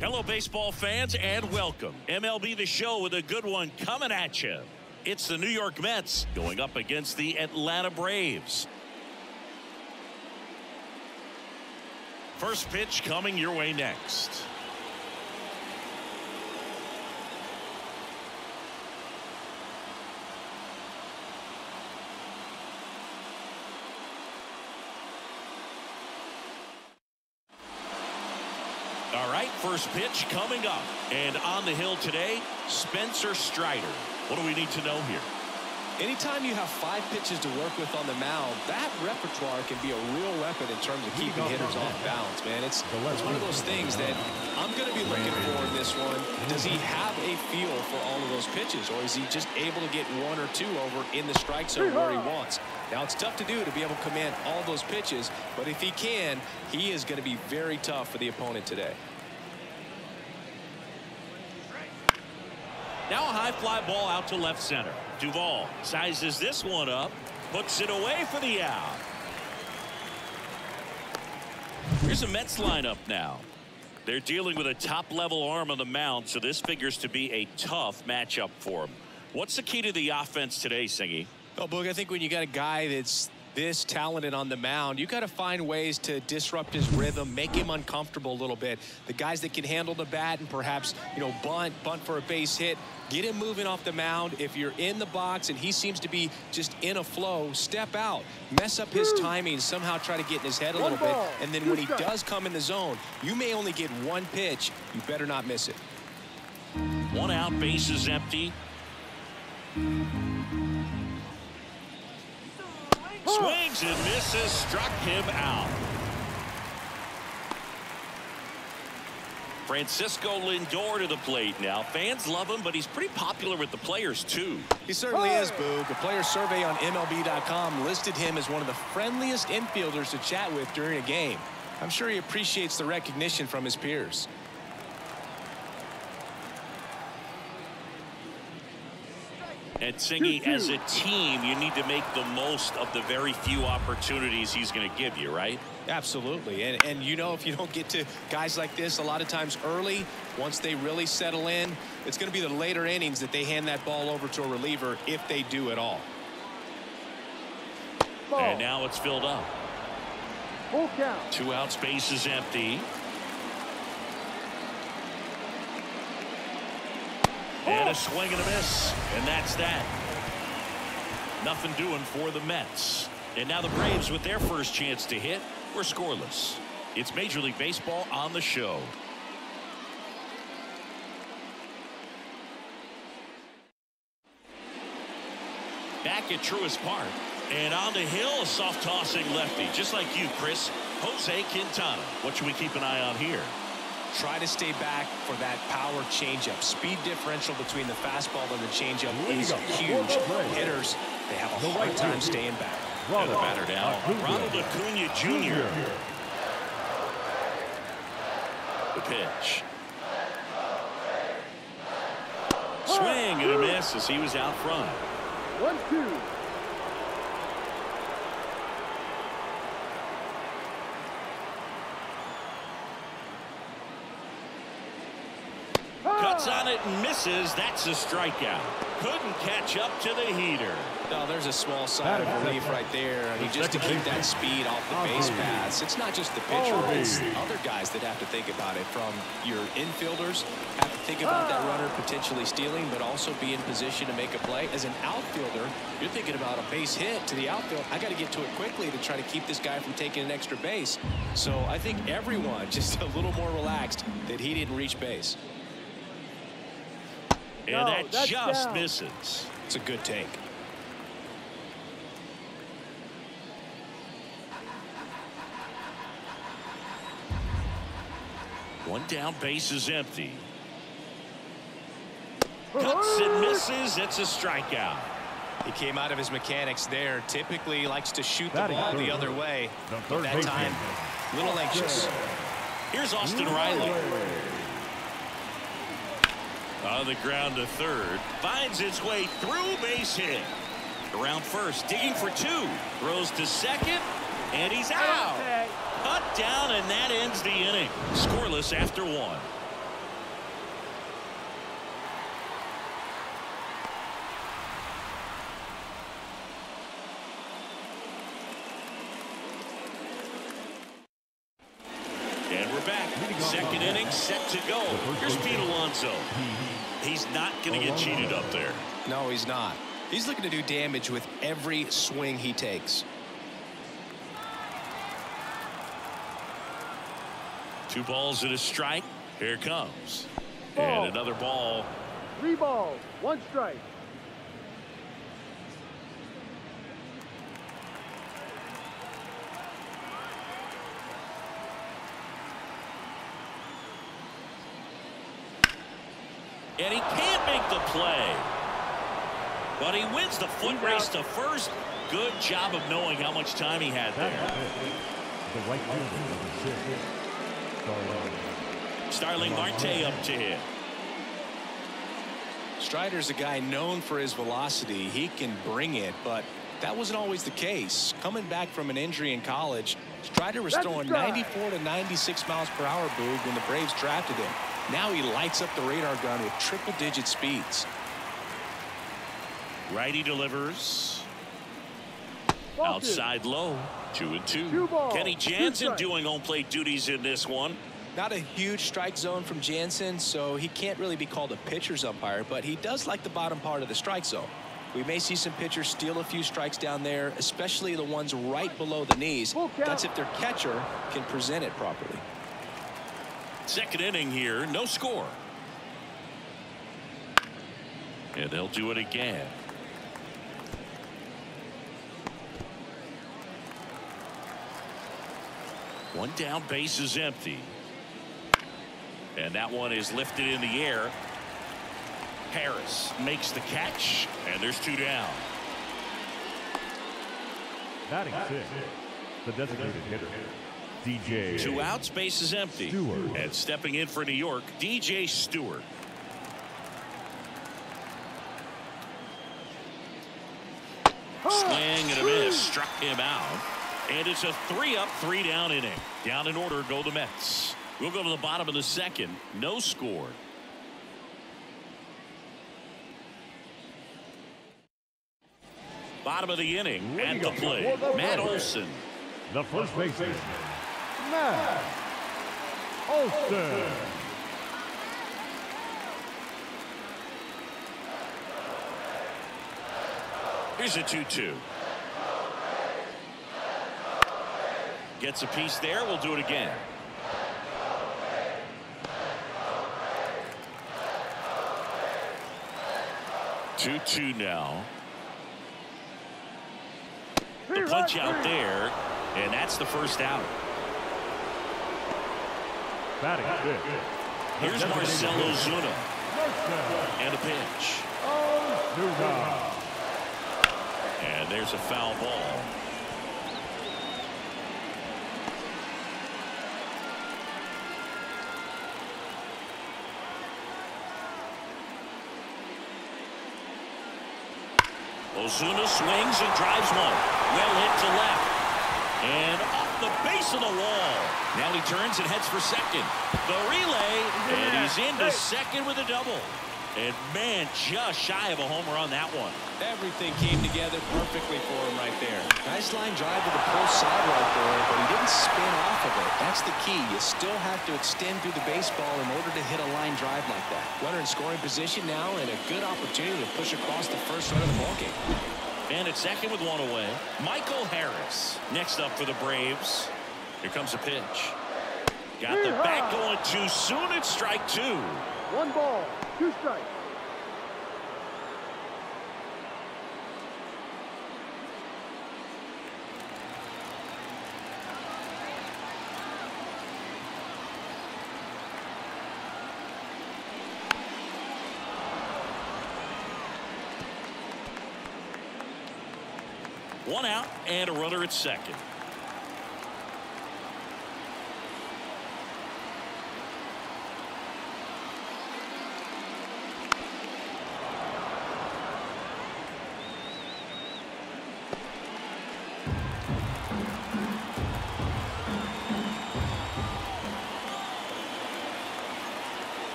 Hello, baseball fans, and welcome. MLB The Show with a good one coming at you. It's the New York Mets going up against the Atlanta Braves. First pitch coming your way next. All right, first pitch coming up. And on the hill today, Spencer Strider. What do we need to know here? Anytime you have five pitches to work with on the mound, that repertoire can be a real weapon in terms of keeping hitters off balance, man. It's, it's one of those things that I'm going to be looking for in this one. Does he have a feel for all of those pitches, or is he just able to get one or two over in the strike zone where he wants? Now, it's tough to do to be able to command all those pitches, but if he can, he is going to be very tough for the opponent today. Now a high fly ball out to left center. Duvall sizes this one up, puts it away for the out. Here's a Mets lineup now. They're dealing with a top level arm on the mound, so this figures to be a tough matchup for them. What's the key to the offense today, Singy? Oh, Boog, I think when you got a guy that's this talented on the mound, you got to find ways to disrupt his rhythm, make him uncomfortable a little bit. The guys that can handle the bat and perhaps, you know, bunt, bunt for a base hit, get him moving off the mound. If you're in the box and he seems to be just in a flow, step out, mess up his timing, somehow try to get in his head a little bit. And then when he does come in the zone, you may only get one pitch. You better not miss it. One out, base is empty. Swings and misses, struck him out. Francisco Lindor to the plate now. Fans love him, but he's pretty popular with the players, too. He certainly is, oh. Boog. A player survey on MLB.com listed him as one of the friendliest infielders to chat with during a game. I'm sure he appreciates the recognition from his peers. And Singy, as a team, you need to make the most of the very few opportunities he's going to give you, right? Absolutely. And, and you know, if you don't get to guys like this a lot of times early, once they really settle in, it's going to be the later innings that they hand that ball over to a reliever if they do at all. Ball. And now it's filled up. Full count. Two out, space is empty. And a swing and a miss. And that's that. Nothing doing for the Mets. And now the Braves with their first chance to hit were scoreless. It's Major League Baseball on the show. Back at Truist Park. And on the hill, a soft tossing lefty. Just like you, Chris. Jose Quintana. What should we keep an eye on here? try to stay back for that power changeup. Speed differential between the fastball and the changeup is huge. Hitters, they have a hard time staying back. And the batter down. Ronald Acuna Jr. The pitch. Swing and a miss as he was out front. One, two. Cuts on it and misses. That's a strikeout. Couldn't catch up to the heater. No, there's a small sign of relief right there. I mean, just to keep that speed off the base paths. It's not just the pitcher, it's the other guys that have to think about it. From your infielders, have to think about that runner potentially stealing, but also be in position to make a play. As an outfielder, you're thinking about a base hit to the outfield. I got to get to it quickly to try to keep this guy from taking an extra base. So I think everyone just a little more relaxed that he didn't reach base. And No, that just down. misses. It's a good take. One down, base is empty. Cuts and misses. It's a strikeout. He came out of his mechanics there. Typically likes to shoot the ball the other way. But third that baseman. time, a little anxious. Here's Austin Riley. On the ground to third. Finds its way through base hit. Around first. Digging for two. Throws to second. And he's out. Cut down and that ends the inning. Scoreless after one. we're back. Second inning set to go. Here's Pete Alonso. He's not going to get cheated up there. No, he's not. He's looking to do damage with every swing he takes. Two balls and a strike. Here it comes. Ball. And another ball. Three balls, one strike. And he can't make the play. But he wins the foot race to first. Good job of knowing how much time he had That there. is it. The right fielder, number six, Starling. Starling Marte up to hit. Strider's a guy known for his velocity. He can bring it, but that wasn't always the case. Coming back from an injury in college, Strider was That's throwing 94 to 96 miles per hour, Boog, when the Braves drafted him. Now he lights up the radar gun with triple-digit speeds. Righty delivers. Ball two. Outside low. Two and two. Two balls, Kenny Jansen strikes. doing home plate duties in this one. Not a huge strike zone from Jansen, so he can't really be called a pitcher's umpire, but he does like the bottom part of the strike zone. We may see some pitchers steal a few strikes down there, especially the ones right below the knees. That's if their catcher can present it properly. Second inning here, no score. And they'll do it again. One down, base is empty. And that one is lifted in the air. Harris makes the catch, and there's two down. Batting six, the designated hitter, DJ. Two outs, base is empty. Stewart. And stepping in for New York, DJ Stewart. Swing and a miss. Struck him out. And it's a three up, three down inning. Down in order go the Mets. We'll go to the bottom of the second. No score. Bottom of the inning at the plate. Matt Olson. The first baseman, Matt Olson. Here's a 2-2. Gets a piece there. We'll do it again. Two-two now. The punch out there, and that's the first out. Batting Here's Marcell Ozuna and a pitch. And there's a foul ball. Ozuna swings and drives one. Well hit to left. And the base of the wall. Now he turns and heads for second. The relay, and he's into second with a double. And man, just shy of a homer on that one. Everything came together perfectly for him right there. Nice line drive to the pull side right there, but he didn't spin off of it. That's the key. You still have to extend through the baseball in order to hit a line drive like that. Runner in scoring position now and a good opportunity to push across the first run of the ballgame. And at second with one away, Michael Harris. Next up for the Braves. Here comes a pitch. Got the bat going too soon. It's strike two. One ball, two strikes. One out and a runner at second.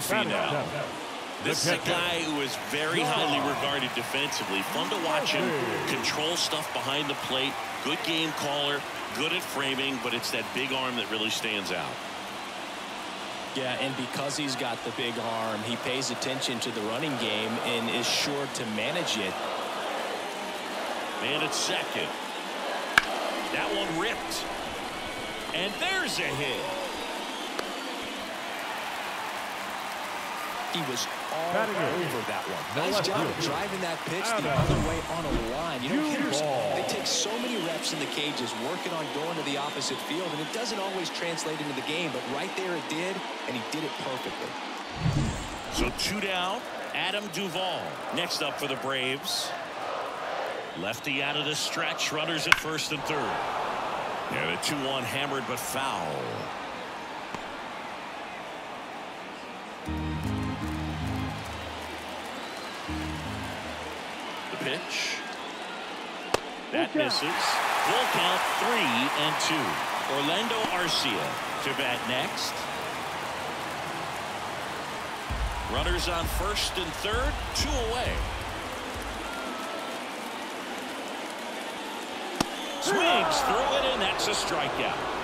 So here's Murphy Batting now. seventh, This is a guy who is very highly regarded defensively. Fun to watch him control stuff behind the plate. Good game caller, good at framing, but it's that big arm that really stands out. Yeah, and because he's got the big arm, he pays attention to the running game and is sure to manage it. And it's second. That one ripped. And there's a hit. He was all Batting over that one. No nice job of driving that pitch the other way on a line. You know, hitters, they take so many reps in the cages working on going to the opposite field, and it doesn't always translate into the game, but right there it did, and he did it perfectly. So two down. Adam Duvall next up for the Braves. Lefty out of the stretch. Runners at first and third. And a 2-1 hammered but foul. Pitch. That misses. Full count three and two. Orlando Arcia to bat next. Runners on first and third, two away. Swings through it, and that's a strikeout.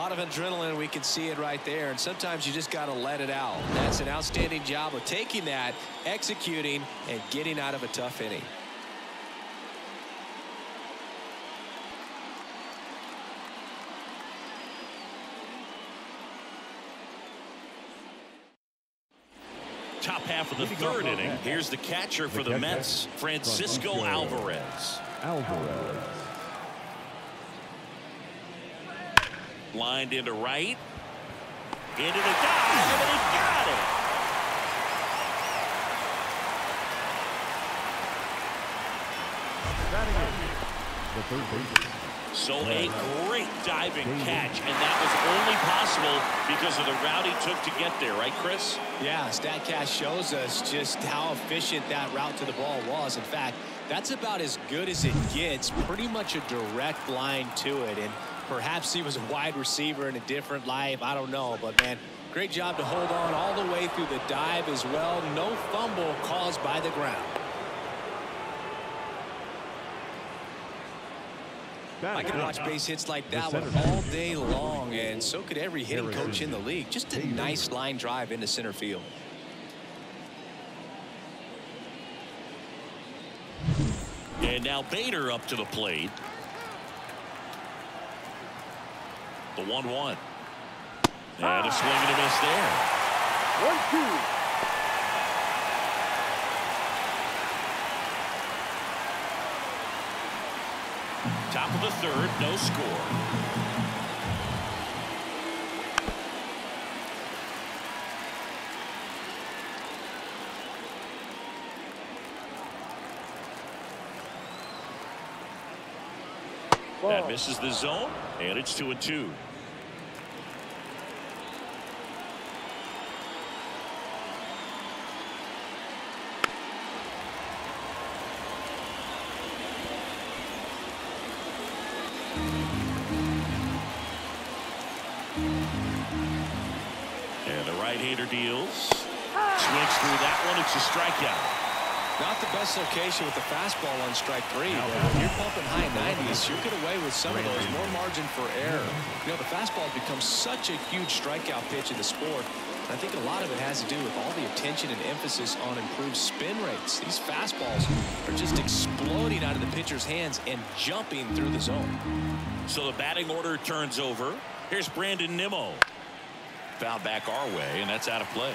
Lot of adrenaline, we can see it right there, and sometimes you just got to let it out. That's an outstanding job of taking that, executing, and getting out of a tough inning. Top half of the third inning. Here's the catcher for the Mets, Francisco Francisco. Alvarez. Alvarez. Lined into right. Into the dive, and he got it. The third baseman. So a great diving catch, and that was only possible because of the route he took to get there, right, Chris? Yeah, StatCast shows us just how efficient that route to the ball was. In fact, that's about as good as it gets. Pretty much a direct line to it. And perhaps he was a wide receiver in a different life. I don't know. But, man, great job to hold on all the way through the dive as well. No fumble caused by the ground. I Batting can in. watch base hits like that one all day long, and so could every hitting coach in the league. Just a nice line drive into center field. And now Bader up to the plate. The 1-1. And a swing and a miss there. One, two. Top of the third, no score. That misses the zone, and it's two and two. And the right-hander deals. Swings through that one. It's a strikeout. Not the best location with the fastball on strike three, but when you're pumping high 90s, you get away with some of those, more margin for error. You know, the fastball has become such a huge strikeout pitch in the sport. I think a lot of it has to do with all the attention and emphasis on improved spin rates. These fastballs are just exploding out of the pitcher's hands and jumping through the zone. So the batting order turns over. Here's Brandon Nimmo. Foul back our way, and that's out of play.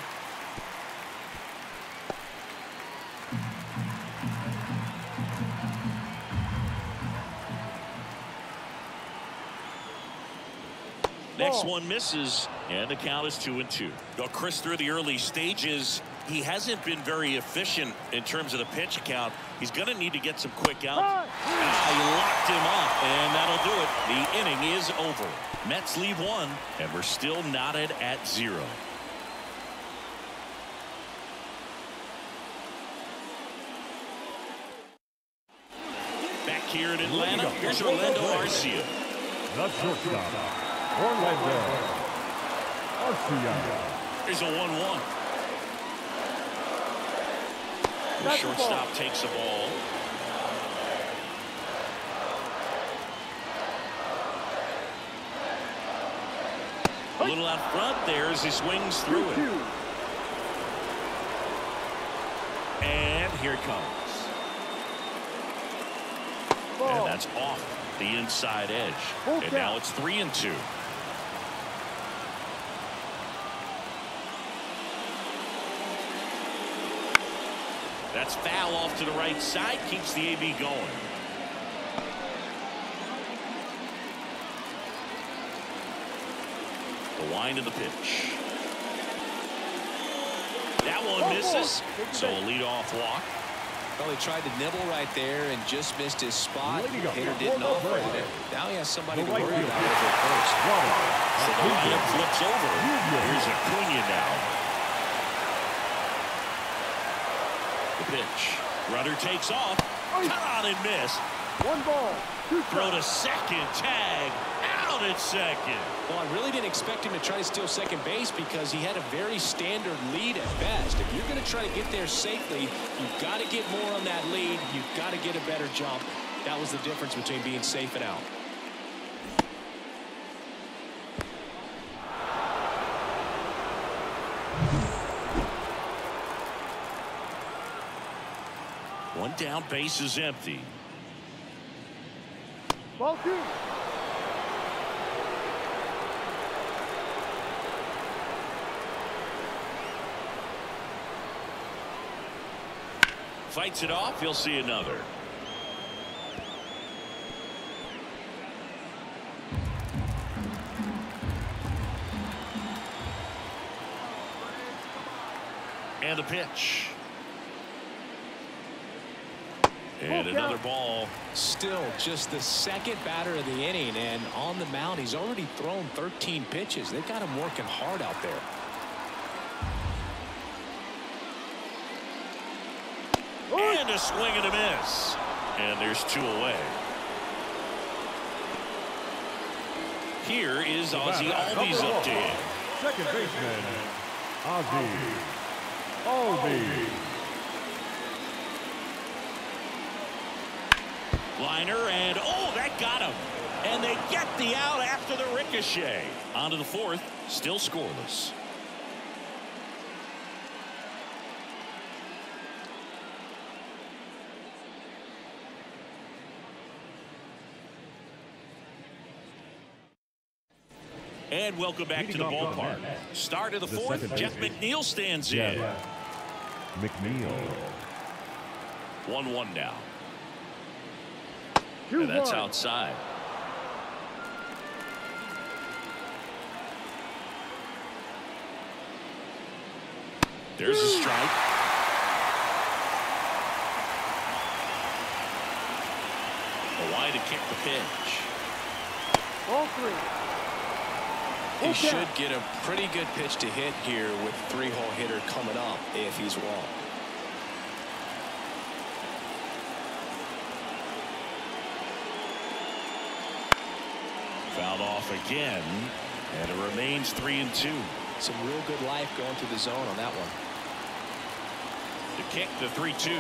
Next Ball. one misses, and the count is two and two. Now, Chris, through the early stages, he hasn't been very efficient in terms of the pitch count. He's going to need to get some quick outs. High. Ah, he locked him up, and that'll do it. The inning is over. Mets leave one, and we're still knotted at zero. Back here in Atlanta, here's Orlando Arcia. The shortstop. Orlando Arcia. Here's a 1-1. The That's the ball. shortstop takes the ball. A little out front there as he swings through it. And here it comes. And that's off the inside edge. And now it's three and two. That's foul off to the right side. Keeps the AB going. The wind of the pitch. That one misses. four. Take the So a base. leadoff walk. Well, he tried to nibble right there and just missed his spot. Leading Hitter didn't Florida offer it. Now he has somebody to right worry fielder. about at first. So the lineup flips over. Here's Acuna now. Pitch. Rudder takes off. Caught and missed. One ball. Two Throw strikes. to second. Tag. Out at second. Well, I really didn't expect him to try to steal second base because he had a very standard lead at best. If you're going to try to get there safely, you've got to get more on that lead. You've got to get a better jump. That was the difference between being safe and out. Down. Base is empty. Ball two. Fights it off. He'll see another. And the pitch. And oh, another ball. Still just the second batter of the inning, and on the mound, he's already thrown 13 pitches. They've got him working hard out there. And a swing and a miss. And there's two away. Here is Ozzy Albies up to him. Second baseman. Ozzy. Albies. Liner and oh, that got him. And they get the out after the ricochet. On to the fourth, still scoreless. And welcome back to the ballpark. Start of the, the fourth. Jeff. McNeil stands in. McNeil. 1 1 now. And that's outside. There's a strike. A wide to kick the pitch. Ball three. He should get a pretty good pitch to hit here with three-hole hitter coming up if he's walked. Fouled off again. And it remains three and two. Some real good life going to the zone on that one. The kick, the 3 2.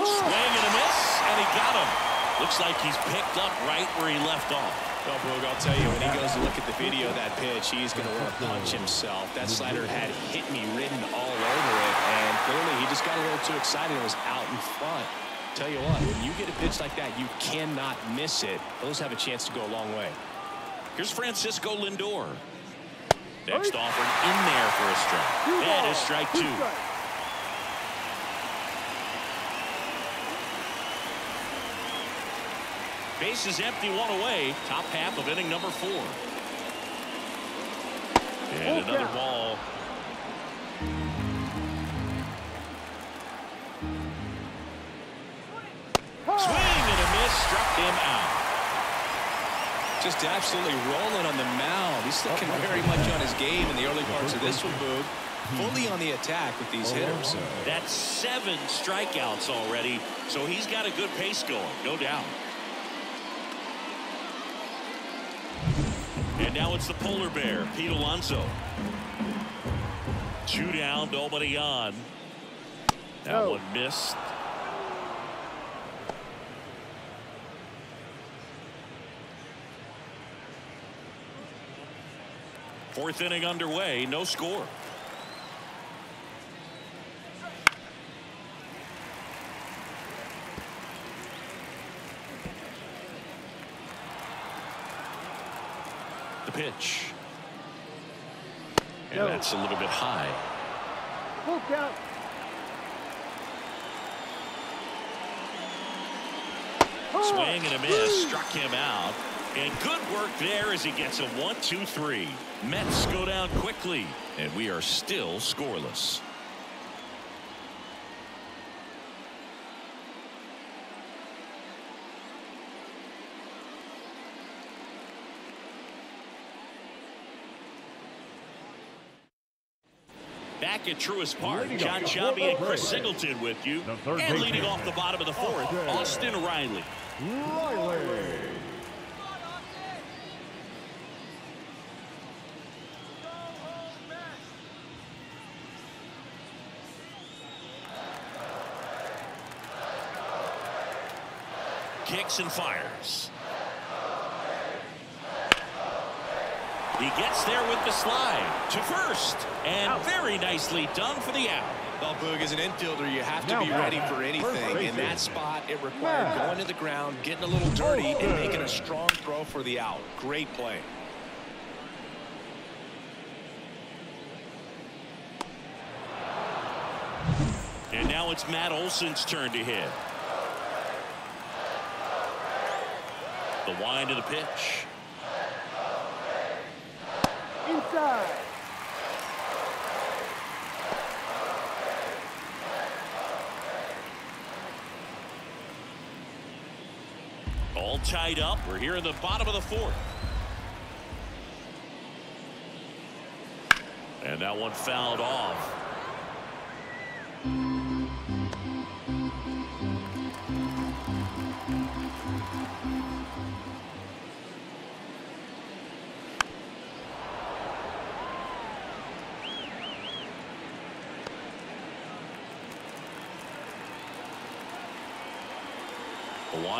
Swing and a miss, and he got him. Looks like he's picked up right where he left off. Well, Boog, I'll tell you, when he goes to look at the video of that pitch, he's going to want to punch himself. That slider had hit me written all over it, and clearly he just got a little too excited and was out in front. Tell you what, when you get a pitch like that, you cannot miss it. Those have a chance to go a long way. Here's Francisco Lindor. Next offering in there for a strike. Two That balls. is strike two. strikes. Base is empty, one away. Top half of inning number four. And Full another ball. Him out. Just absolutely rolling on the mound. He's looking very much on his game in the early parts of this one, uh-huh. Boog. Fully on the attack with these uh-huh. hitters. That's seven strikeouts already, so he's got a good pace going, no doubt. And now it's the polar bear, Pete Alonso. Two down, nobody on. That No. one missed. Fourth inning underway, no score. The pitch. And that's a little bit high. Full count. Swing and a miss. Struck him out. And good work there as he gets a one, two, three. Mets go down quickly. And we are still scoreless. Back at Truist Park, Jon Sciambi and Chris Singleton with you. And leading off the bottom of the fourth, Austin. Austin Riley. Riley. Kicks and fires. He gets there with the slide to first. And very nicely done for the out. Well, Boog, as an infielder, you have to Now be back. ready for First anything. In that spot, it required Matt. going to the ground, getting a little dirty, and making a strong throw for the out. Great play. And now it's Matt Olson's turn to hit. The wind to the pitch. Inside. All tied up. We're here in the bottom of the fourth. And that one fouled off.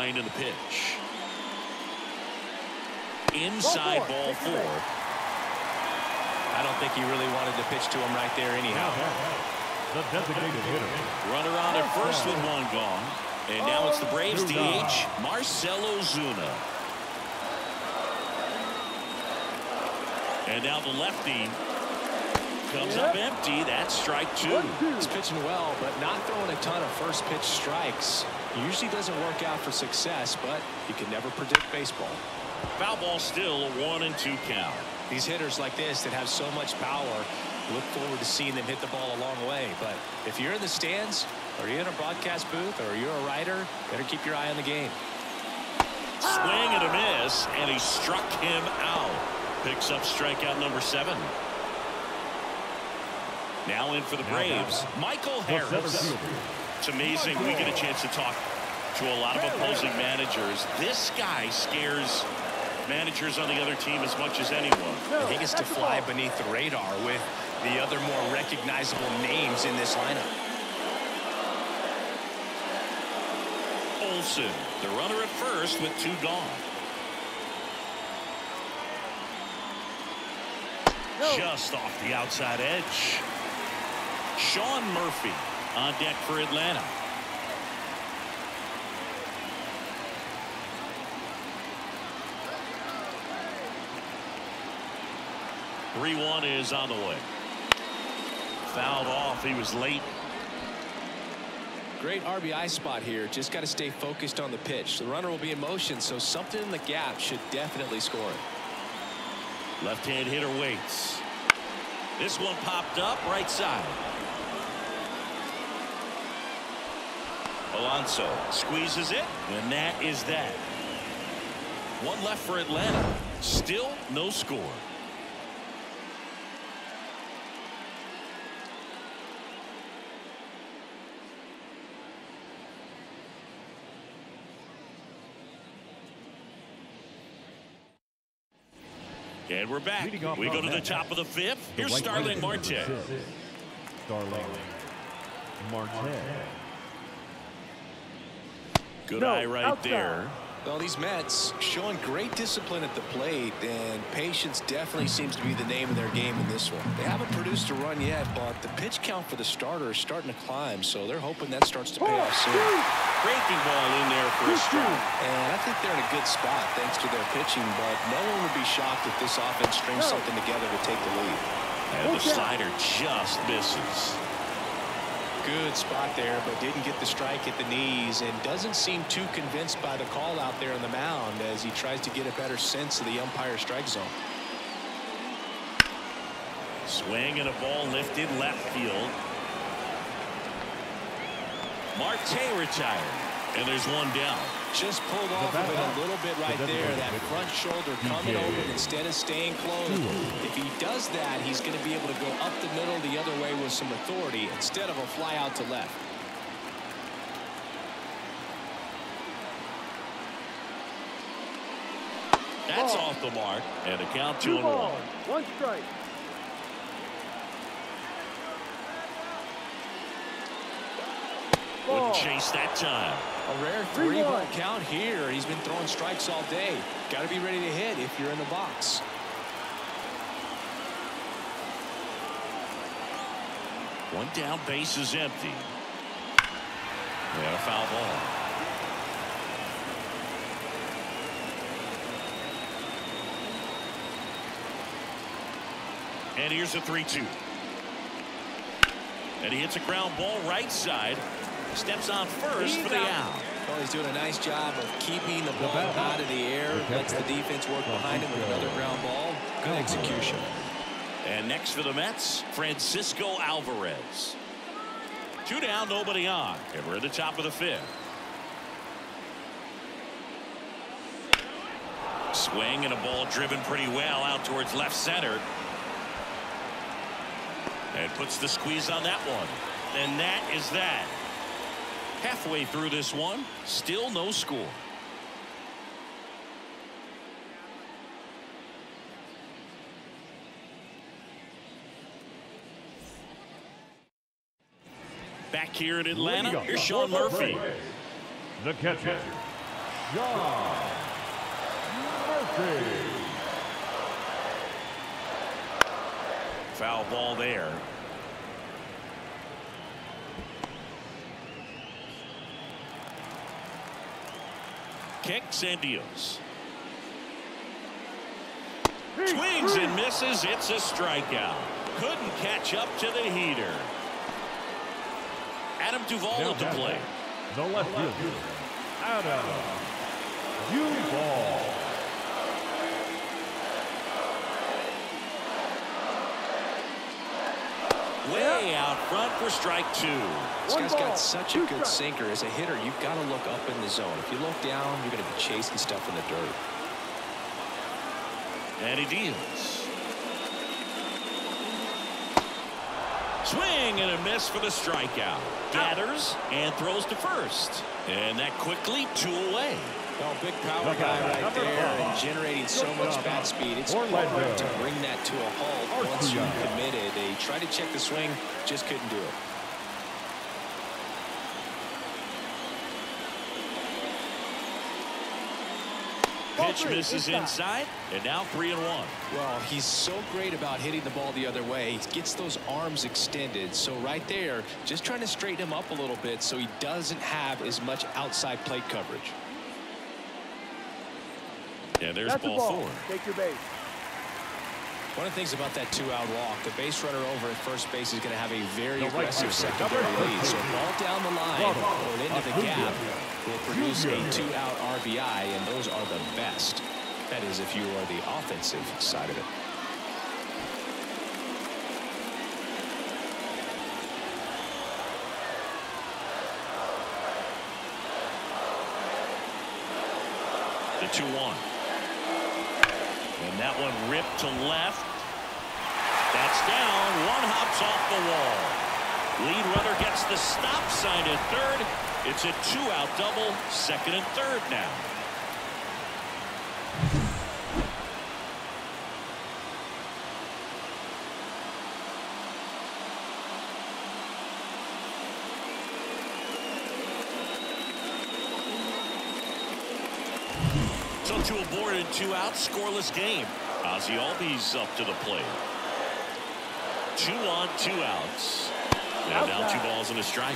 The wind and the pitch. Inside Ball four. ball Take four. I don't think he really wanted to pitch to him right there anyhow. The designated hitter. Runner on at first with one gone. And now it's the oh, Braves DH, Marcell Ozuna. And now the lefty comes up empty. That's strike two. He's pitching well, but not throwing a ton of first pitch strikes. Usually doesn't work out for success, but you can never predict baseball. Foul ball still a one and two count. These hitters like this that have so much power, look forward to seeing them hit the ball a long way. But if you're in the stands, or you're in a broadcast booth, or you're a writer, better keep your eye on the game. Swing and a miss, and he struck him out. Picks up strikeout number seven. Now in for the Braves, Michael The center Harris. Fielder. It's amazing we get a chance to talk to a lot of opposing managers. This guy scares managers on the other team as much as anyone. No, He gets to fly beneath the radar with the other more recognizable names in this lineup. Olson, the runner at first with two gone. Just off the outside edge. Sean Murphy on deck for Atlanta. Three one is on the way. Fouled off. He was late. Great RBI spot here. Just got to stay focused on the pitch. The runner will be in motion, so something in the gap should definitely score it. Left-hand hitter waits. This one popped up right side. Alonso squeezes it, and that is that. One left for Atlanta. Still no score. And we're back. We go to the top of the fifth. Here's Starling Marte. Starling Marte. Good No, eye right outside. there. Well, these Mets showing great discipline at the plate, and patience definitely seems to be the name of their game in this one. They haven't produced a run yet, but the pitch count for the starter is starting to climb, so they're hoping that starts to pay Four, off soon. two, Breaking ball in there for a strike. And I think they're in a good spot thanks to their pitching, but no one would be shocked if this offense strings No. something together to take the lead. And the slider just misses. Good spot there, but didn't get the strike at the knees and doesn't seem too convinced by the call out there on the mound as he tries to get a better sense of the umpire strike zone. Swing and a ball lifted left field. Marte retired. And there's one down. Just pulled off of it a little bit right there. That front shoulder coming open instead of staying closed. If he does that, he's going to be able to go up the middle the other way with some authority instead of a fly out to left. That's Ball. off the mark. And a count two two and one. one strike. Wouldn't chase that time. A rare Three three ball count here. He's been throwing strikes all day. Got to be ready to hit if you're in the box. One down, base is empty. Yeah, a foul ball. And here's a 3-2. And he hits a ground ball right side. Steps on first for the out. Well, he's doing a nice job of keeping the ball out of the air. Lets the defense work behind him with another ground ball. Good execution. And next for the Mets, Francisco Alvarez. Two down, nobody on. And we're at the top of the fifth. Swing and a ball driven pretty well out towards left center. And puts the squeeze on that one. And that is that. Halfway through this one, still no score. Back here in Atlanta, here's Sean Murphy. The catcher, Sean Murphy. Foul ball there. Kicks and deals. Three, Swings and misses. It's a strikeout. Couldn't catch up to the heater. Adam Duvall Now at the batting, plate. The left fielder, Adam Duvall. Way out front for strike two. This guy's got such a good sinker. As a hitter, you've got to look up in the zone. If you look down, you're going to be chasing stuff in the dirt. And he deals. Swing and a miss for the strikeout. Gathers and throws to first. And that quickly two away. Well, big power guy right number there five. and generating so much bat speed. It's Orlando. hard to bring that to a halt once you Arcia. committed. They tried to check the swing, just couldn't do it. Pitch misses inside. inside. And now three and one. Well, he's so great about hitting the ball the other way. He gets those arms extended. So right there, just trying to straighten him up a little bit so he doesn't have as much outside plate coverage. And there's That's ball ball. four. Take your base. One of the things about that two-out walk, the base runner over at first base is going to have a very The right aggressive fielder, secondary number lead. So ball down the line Bravo. or into the Acuna. gap will produce a two-out RBI, and those are the best. That is if you are the offensive side of it. The 2 1. And that one ripped to left. That's down. One hops off the wall. Lead runner gets the stop sign at third. It's a two out double. Second and third now. Two aboard and two out, scoreless game. Ozzy Albies up to the plate. Two on, two outs. And now two balls and a strike.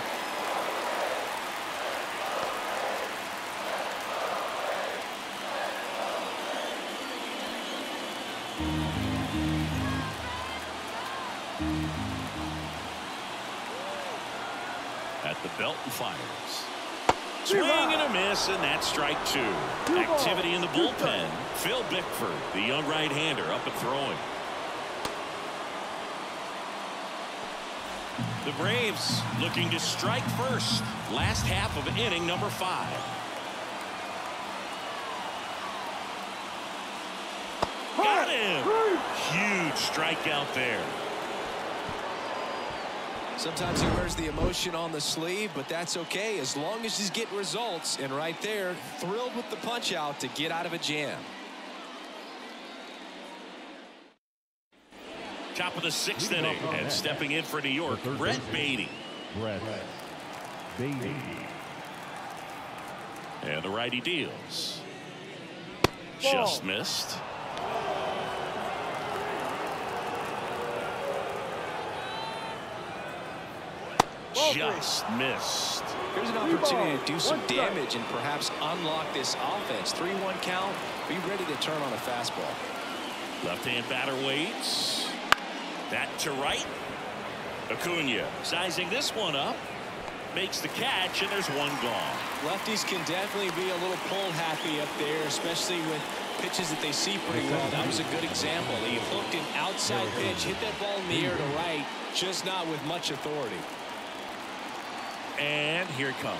At the belt and fires. Swing and a miss, and that's strike two. Activity in the bullpen. Phil Bickford, the young right-hander, up and throwing. The Braves looking to strike first. Last half of inning number five. Got him. Huge strikeout there. Sometimes he wears the emotion on the sleeve, but that's okay as long as he's getting results. And right there, thrilled with the punch out to get out of a jam. Top of the sixth inning oh, and stepping in for New York, Brett Baty. Brett Baty. And the righty deals. Just missed. Just missed. Here's an opportunity to do some damage and perhaps unlock this offense. 3-1 count. Be ready to turn on a fastball. Left-hand batter waits. That to right. Acuna sizing this one up. Makes the catch, and there's one gone. Lefties can definitely be a little pull happy up there, especially with pitches that they see pretty well. That was a good example. He hooked an outside pitch, hit that ball in the air to right, just not with much authority. And here it comes.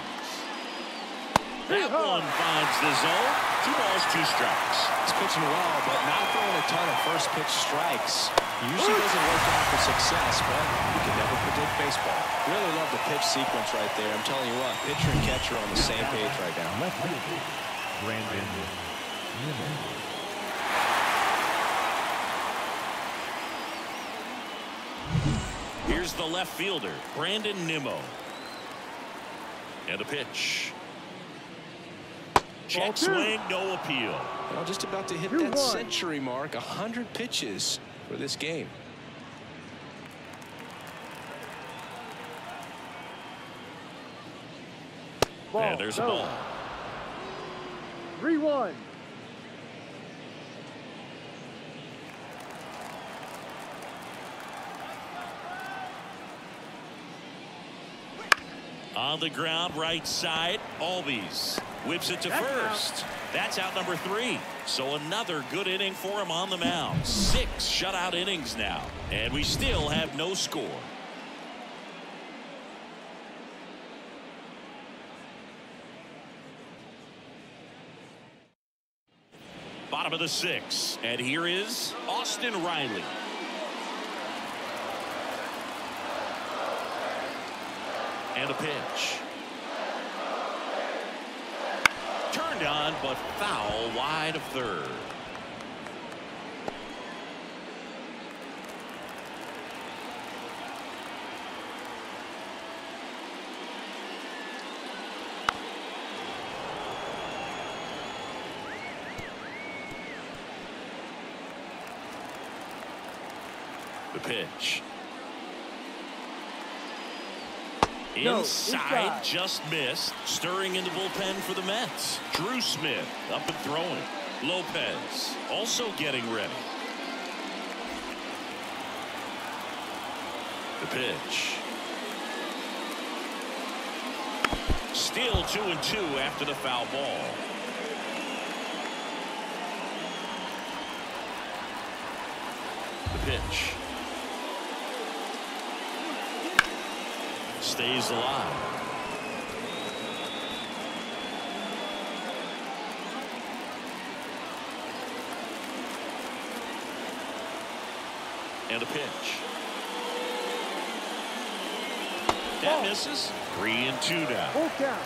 That one finds the zone. Two balls, two strikes. He's pitching well, but not throwing a ton of first pitch strikes. Usually doesn't work out for success, but you can never predict baseball. Really love the pitch sequence right there. I'm telling you what, pitcher and catcher on the same page right now. Left fielder, Brandon Nimmo. Here's the left fielder, Brandon Nimmo. And a pitch. Check swing, no appeal. Well, just about to hit Two that one. century mark. 100 pitches for this game. Ball. And there's a ball. 3-1. On the ground, right side, Albies whips it to That's first. That's out number three. So another good inning for him on the mound. Six shutout innings now. And we still have no score. Bottom of the six. And here is Austin Riley. And a pitch. Turned on, but foul wide of third. The pitch. No, Inside, inside. just missed. Stirring in the bullpen for the Mets. Drew Smith up and throwing. Lopez also getting ready. The pitch. Still two and two after the foul ball. The pitch. Stays alive. And a pitch. That oh. misses. Three and two now. Full count.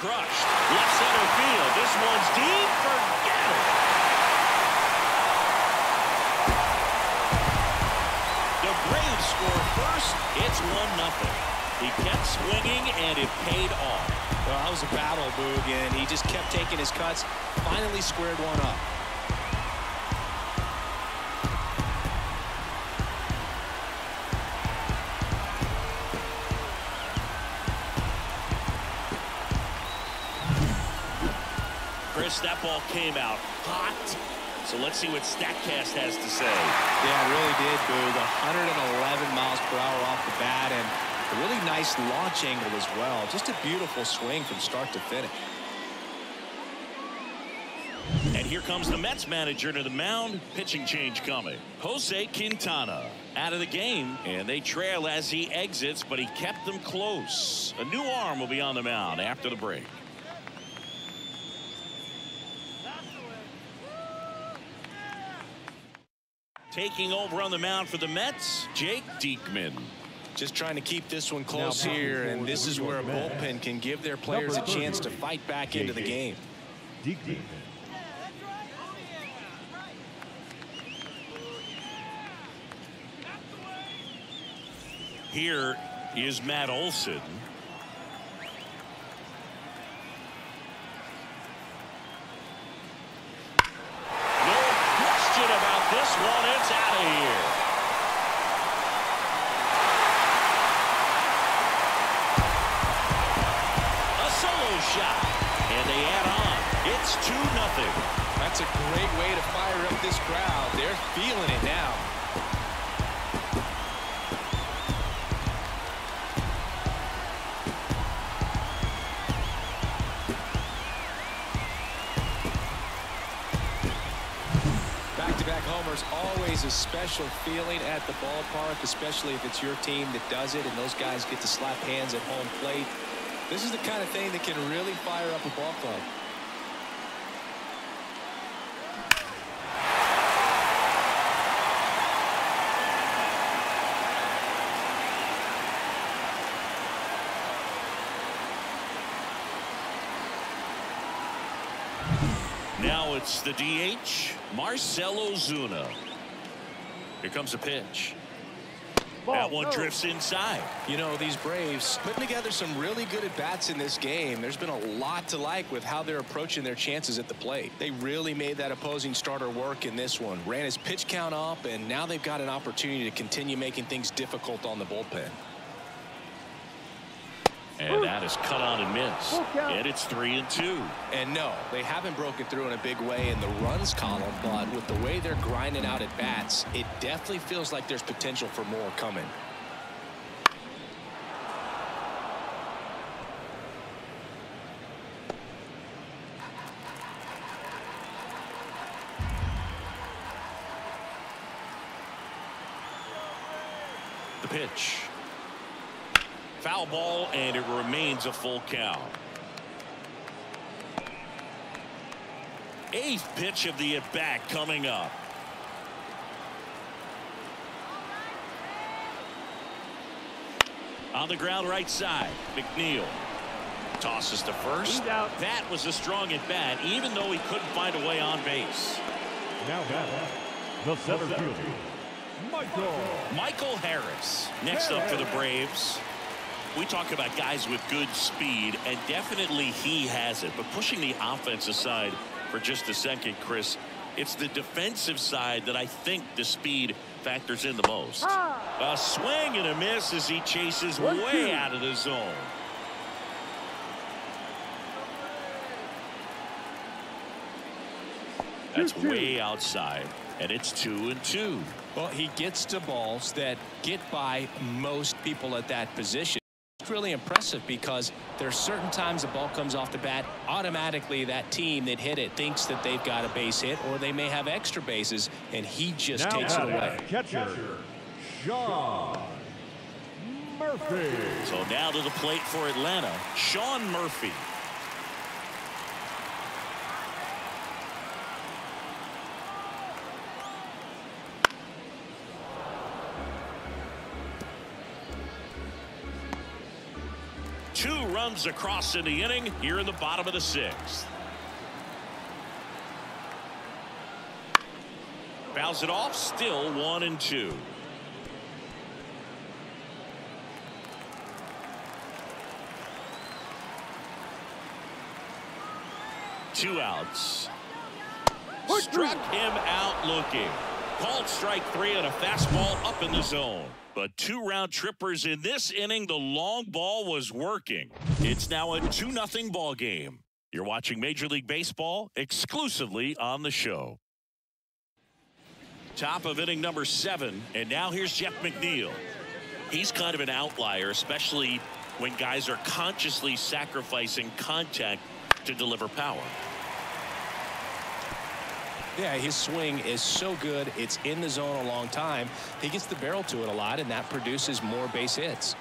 Crushed. Left center field. This one's deep. Forget it. First. It's one nothing. He kept swinging, and it paid off. Well, that was a battle, Boog, and he just kept taking his cuts. Finally squared one up. Chris, that ball came out hot. So let's see what StatCast has to say. Yeah, it really did, Boog. 111 miles per hour off the bat and a really nice launch angle as well. Just a beautiful swing from start to finish. And here comes the Mets manager to the mound. Pitching change coming. Jose Quintana out of the game. And they trail as he exits, but he kept them close. A new arm will be on the mound after the break. Taking over on the mound for the Mets, Jake Diekman. Just trying to keep this one close Now, here, and this is where a bullpen can give their players a chance to fight back into the game. Deacon. Here is Matt Olson. No question about this one. Out of here. A solo shot. And they add on. It's 2 nothing. That's a great way to fire up this crowd. They're feeling it now. Special feeling at the ballpark, especially if it's your team that does it and those guys get to slap hands at home plate. This is the kind of thing that can really fire up a ball club. Now it's the DH, Marcell Ozuna. Here comes a pitch. Ball, That one no. drifts inside. You know, these Braves putting together some really good at-bats in this game. There's been a lot to like with how they're approaching their chances at the plate. They really made that opposing starter work in this one. Ran his pitch count up, and now they've got an opportunity to continue making things difficult on the bullpen. And that is cut on and missed. And it's three and two. And no, they haven't broken through in a big way in the runs column, but with the way they're grinding out at bats, it definitely feels like there's potential for more coming. The pitch. Foul ball, and it remains a full count. Eighth pitch of the at-bat coming up. On the ground right side, McNeil. Tosses to first. Out. That was a strong at-bat, even though he couldn't find a way on base. Now batting. The center fielder. Michael. Michael Harris next up for the Braves. We talk about guys with good speed, and definitely he has it. But pushing the offense aside for just a second, Chris, it's the defensive side that I think the speed factors in the most. Ah. A swing and a miss as he chases One, way two. out of the zone. That's Two, two. way outside, and it's two and two. Well, he gets to balls that get by most people at that position. It's really impressive because there's certain times the ball comes off the bat, automatically that team that hit it thinks that they've got a base hit or they may have extra bases, and he just Now takes it away. Catcher. Sean Murphy. So now to the plate for Atlanta, Sean Murphy. runs across in the inning here in the bottom of the sixth. Bows it off, still one and two. Two outs. Struck him out looking. Called strike three on a fastball up in the zone. But two round trippers in this inning, the long ball was working. It's now a 2 0 ball game. You're watching Major League Baseball exclusively on the show. Top of inning number seven, and now here's Jeff McNeil. He's kind of an outlier, especially when guys are consciously sacrificing contact to deliver power. Yeah, his swing is so good. It's in the zone a long time. He gets the barrel to it a lot, and that produces more base hits.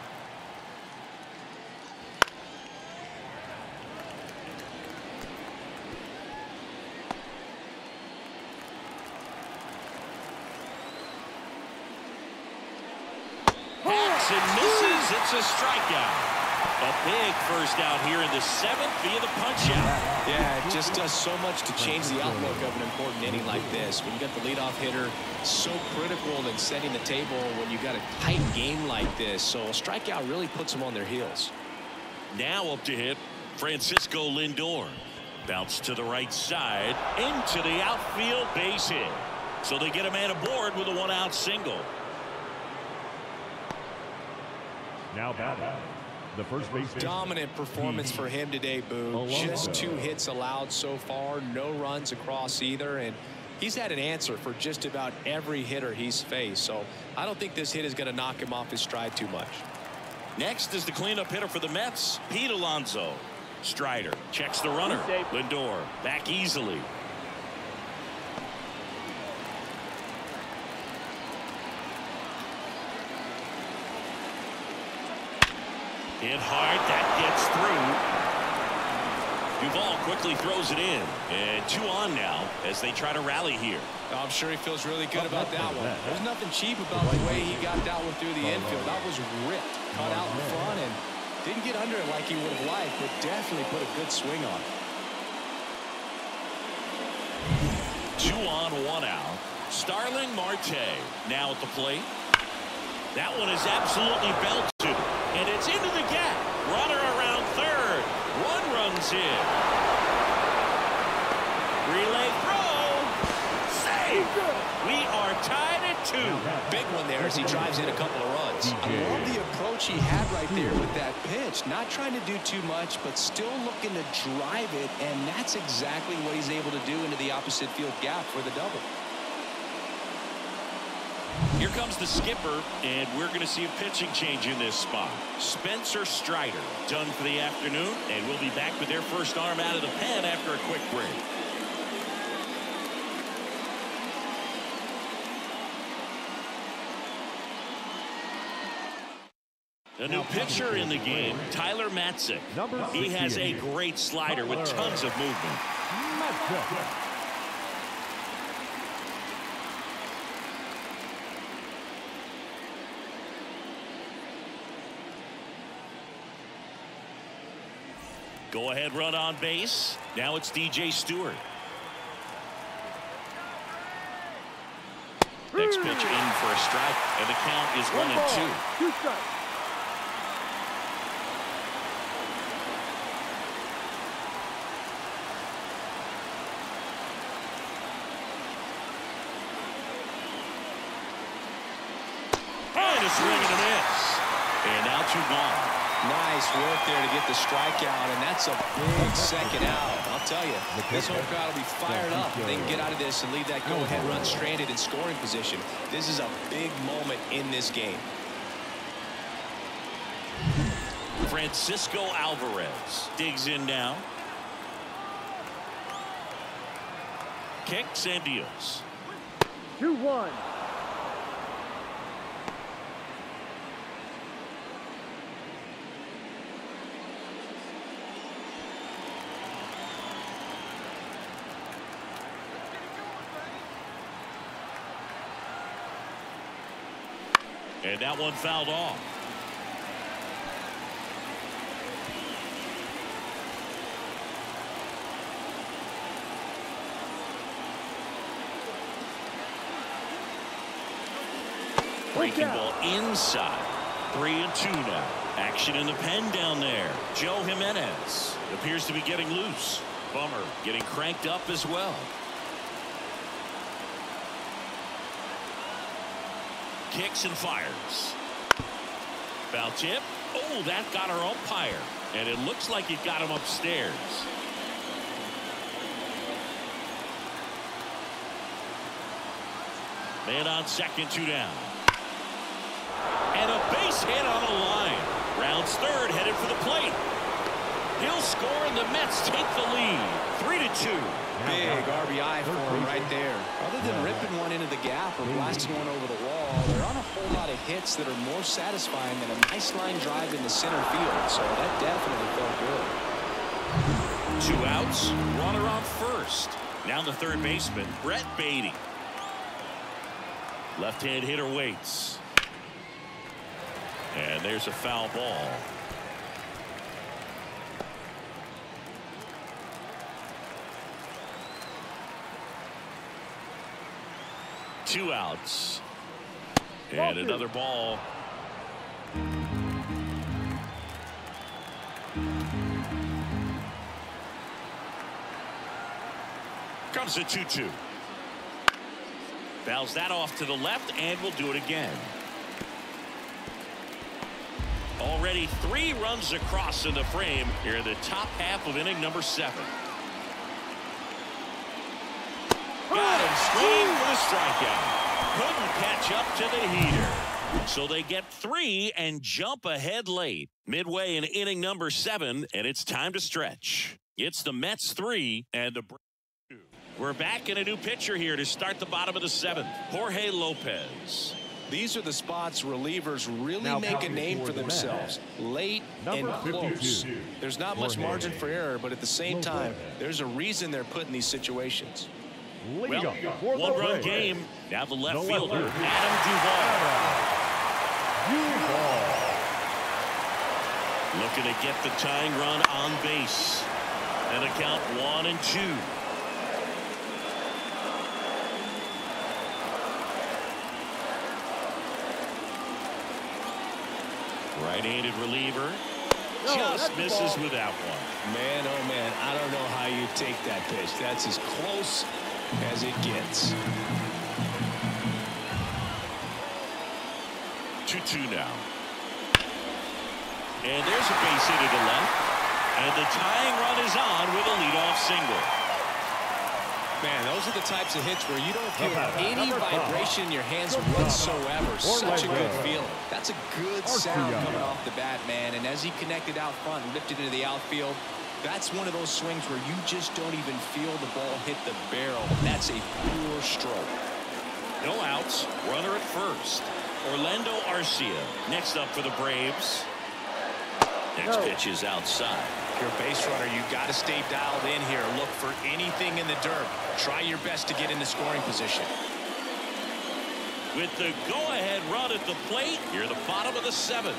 Hacks and misses. It's a strikeout. A big first out here in the seventh via the punch out. Yeah, it just does so much to change the outlook of an important inning like this. When you got the leadoff hitter, so critical in setting the table when you've got a tight game like this. So a strikeout really puts them on their heels. Now up to hit Francisco Lindor. Bounce to the right side into the outfield base hit. So they get a man aboard with a one out single. Now batting. The first base Dominant performance for him today, Boo. Just two hits allowed so far, no runs across either, and he's had an answer for just about every hitter he's faced. So I don't think this hit is going to knock him off his stride too much. Next is the cleanup hitter for the Mets, Pete Alonso. Strider checks the runner. Lindor back easily. Hit hard. That gets through. Duvall quickly throws it in. And two on now as they try to rally here. I'm sure he feels really good about that one. There's nothing cheap about the way he got that one through the infield. That was ripped. Cut out in front and didn't get under it like he would have liked, but definitely put a good swing on it. Two on, one out. Starling Marte now at the plate. That one is absolutely belted. And it's into the gap. Runner around third. One runs in. Relay throw. Save. We are tied at two. Big one there as he drives in a couple of runs. I love the approach he had right there with that pitch. Not trying to do too much, but still looking to drive it, and that's exactly what he's able to do into the opposite field gap for the double. Here comes the skipper, and we're going to see a pitching change in this spot. Spencer Strider done for the afternoon, and we'll be back with their first arm out of the pen after a quick break. A new pitcher in the game, Tyler Matzek. He has a great slider with tons of movement. Go ahead run on base. Now it's DJ Stewart. Next pitch in for a strike, and the count is one and two. Two. And a swing Nice work there to get the strikeout, and that's a big second out. I'll tell you, this home crowd will be fired up if they can get out of this and leave that go-ahead run stranded in scoring position. This is a big moment in this game. Francisco Alvarez digs in now. Kicks and deals. 2-1. And that one fouled off. Breaking ball inside. Three and two now. Action in the pen down there. Joe Jimenez appears to be getting loose. Bummer getting cranked up as well. Kicks and fires. Foul tip. Oh, that got our umpire. And it looks like it got him upstairs. Man on second, two down. And a base hit on a line. Rounds third, headed for the plate. He'll score, and the Mets take the lead. Three to two. Big RBI for him right there. Other than ripping one into the gap or blasting one over the wall, there aren't a whole lot of hits that are more satisfying than a nice line drive in the center field. So that definitely felt good. Two outs, runner on first. Now the third baseman, Brett Baty. Left-hand hitter waits. And there's a foul ball. Two outs. And another ball. Comes a 2-2. Fouls that off to the left and we'll do it again. Already three runs across in the frame here in the top half of inning number seven. Got him swing with a strikeout. Couldn't catch up to the heater. So they get three and jump ahead late. Midway in inning number seven, and it's time to stretch. It's the Mets three and the two. We're back in a new pitcher here to start the bottom of the seventh. Jorge Lopez. These are the spots relievers really Now make a name for for the themselves. Late Number and close. 52, There's not much margin for error, but at the same time, there's a reason they're put in these situations. Leading Well, off for the one run Braves, game. Now the left The left fielder, fielder. Adam Duvall. Duvall. Looking to get the tying run on base. And a count one and two. Right-handed reliever. No, Just that's misses ball. with that one. Man, oh man, I don't know how you take that pitch. That's as close as it gets. 2-2 now. And there's a base hit to the left. And the tying run is on with a leadoff single. Man, those are the types of hits where you don't feel Number any five. vibration in your hands Number five. whatsoever. Such a good Orlando. feeling. That's a good Arcia. sound coming off the bat, man. And as he connected out front and ripped it into the outfield, that's one of those swings where you just don't even feel the ball hit the barrel. That's a pure stroke. No outs. Runner at first. Orlando Arcia next up for the Braves. Next No. pitch is outside. If you're a base runner, you got to stay dialed in here. Look for anything in the dirt. Try your best to get into scoring position. With the go-ahead run at the plate, you're the bottom of the seventh.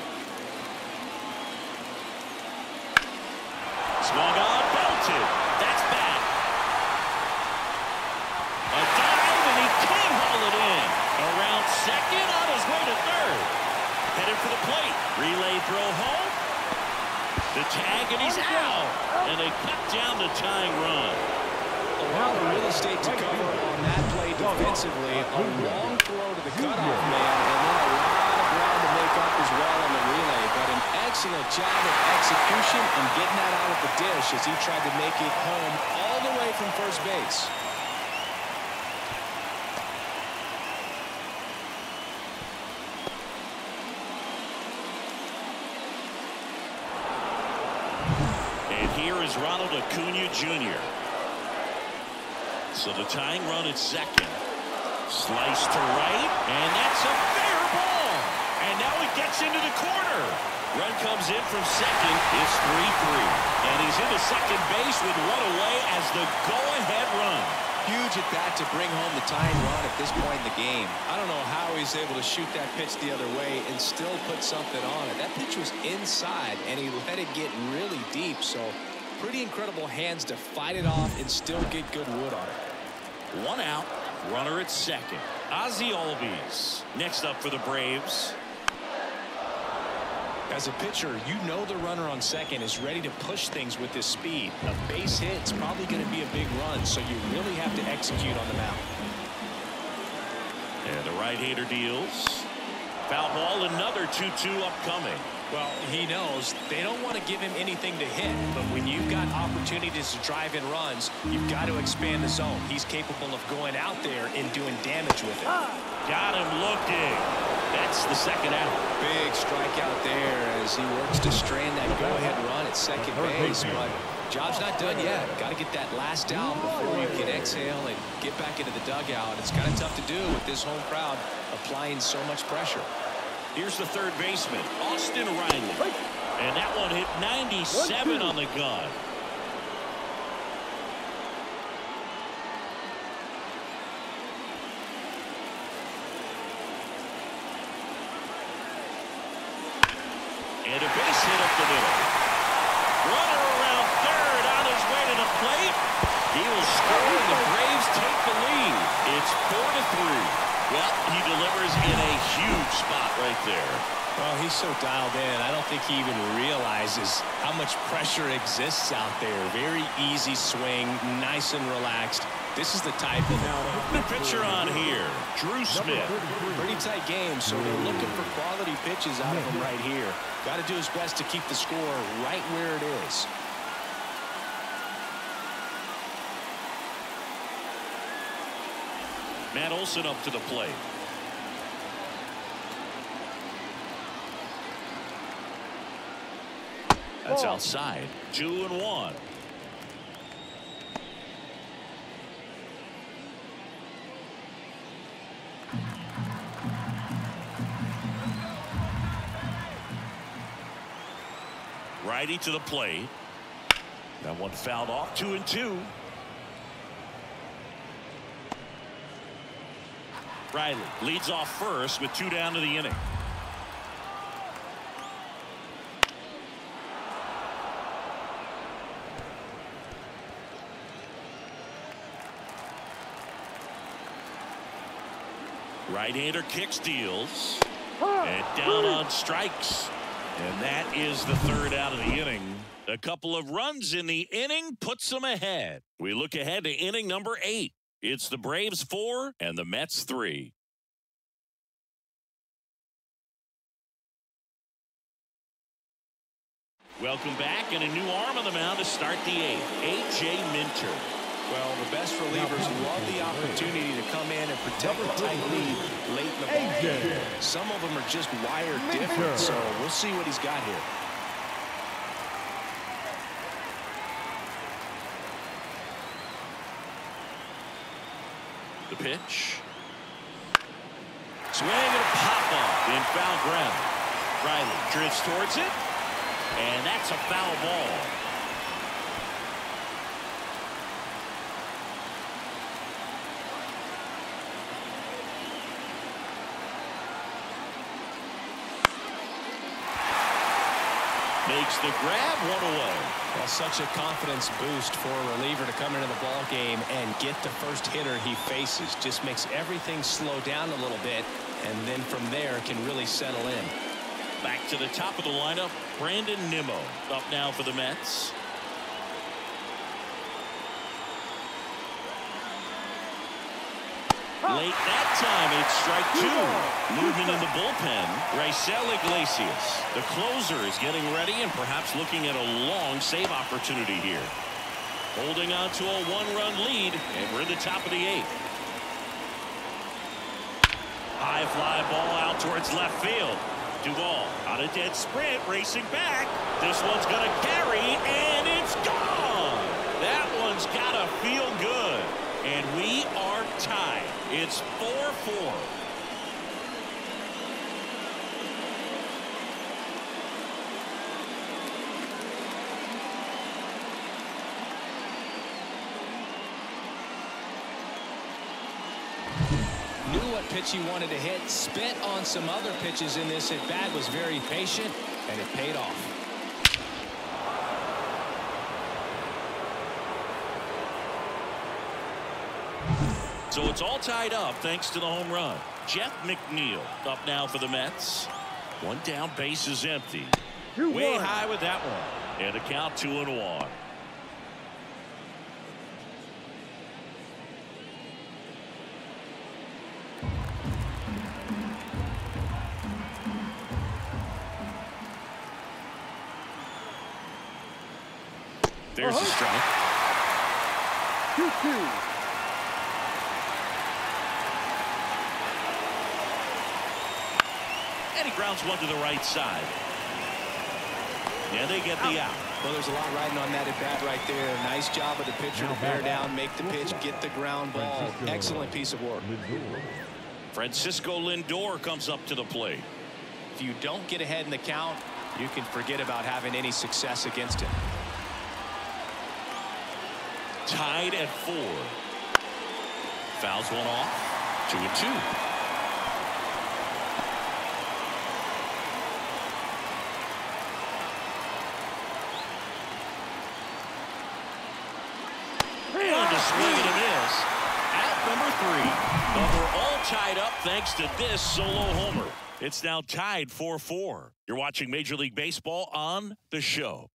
Swung on, belted. That's bad. A dive, and he can't haul it in. Around second, on his way to third. Headed for the plate. Relay throw home. The tag, and he's out. And they cut down the tying run. A lot of real estate to cover on that play defensively. A long throw to the cutoff man, and then a lot of ground to make up as well on the relay. But an excellent job of execution and getting that out of the dish as he tried to make it home all the way from first base. And here is Ronald Acuna Jr. So the tying run at second. Slice to right, and that's a fair ball. And now it gets into the corner. Run comes in from second. It's 3-3. And he's into second base with one away as the go-ahead run. Huge at that to bring home the tying run at this point in the game. I don't know how he's able to shoot that pitch the other way and still put something on it. That pitch was inside, and he let it get really deep. So pretty incredible hands to fight it off and still get good wood on it. One out. Runner at second. Ozzy Albies next up for the Braves. As a pitcher, you know the runner on second is ready to push things with his speed. A base hit is probably going to be a big run, so you really have to execute on the mound. And the right-hander deals. Foul ball, another 2-2 upcoming. Well, he knows they don't want to give him anything to hit, but when you've got opportunities to drive in runs, you've got to expand the zone. He's capable of going out there and doing damage with it. Got him looking. That's the second out. Big strikeout there as he works to strand that go-ahead run at second base, but job's not done yet. Got to get that last out before you can exhale and get back into the dugout. It's kind of tough to do with this home crowd applying so much pressure. Here's the third baseman, Austin Riley. And that one hit 97 on the gun. And a base hit up the middle. Runner around third on his way to the plate. He will score and the Braves take the lead. It's four to three. Well, he delivers in a huge spot right there. Well, he's so dialed in. I don't think he even realizes how much pressure exists out there. Very easy swing, nice and relaxed. This is the type of The pitcher on here, Drew Smith. pretty tight game, so they're looking for quality pitches out of him right here. Got to do his best to keep the score right where it is. Matt Olson up to the plate. That's outside. Two and one. Righty to the plate. That one fouled off. Two and two. Riley leads off first with two down to the inning. Right-hander kicks deals. And down on strikes. And that is the third out of the inning. A couple of runs in the inning puts them ahead. We look ahead to inning number eight. It's the Braves four and the Mets three. Welcome back and a new arm on the mound to start the eighth. A.J. Minter. Well, the best relievers love the opportunity to come in and protect a tight lead late in the ball game. Some of them are just wired different, so we'll see what he's got here. The pitch. Swing and a pop up in foul ground. Riley drifts towards it. And that's a foul ball. Makes the grab one away. Well, such a confidence boost for a reliever to come into the ball game and get the first hitter he faces. Just makes everything slow down a little bit, and then from there can really settle in. Back to the top of the lineup, Brandon Nimmo up now for the Mets. Late that time, it's strike two. Movement in the bullpen, Raisel Iglesias. The closer is getting ready and perhaps looking at a long save opportunity here. Holding on to a one-run lead, and we're in the top of the eighth. High fly ball out towards left field. Duvall on a dead sprint, racing back. This one's going to carry, and it's gone. That one's got to feel good. And we tied. It's 4-4. Knew what pitch he wanted to hit, spent on some other pitches in this at bat, was very patient, and it paid off. So it's all tied up thanks to the home run. Jeff McNeil up now for the Mets. One down, base is empty. Way high with that one. And a count two and one. And he grounds one to the right side. And they get the out. Well, there's a lot riding on that at bat right there. Nice job of the pitcher to bear down, make the pitch, get the ground ball. Excellent piece of work. Francisco Lindor comes up to the plate. If you don't get ahead in the count, you can forget about having any success against him. Tied at four. Fouls one off. Two and two. And a swing and a miss. Out number three. But we're all tied up thanks to this solo homer. It's now tied 4-4. You're watching Major League Baseball on the show.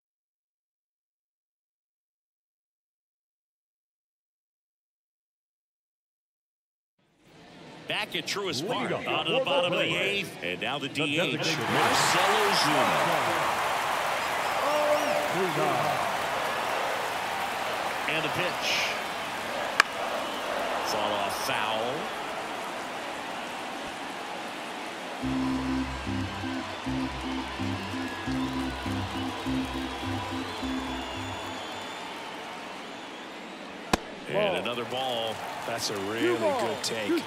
Back at Truist Park, on to the bottom of the eighth, and now the DH. Marcell Ozuna. Ozuna. And the pitch. Foul. And another ball. That's a really good take.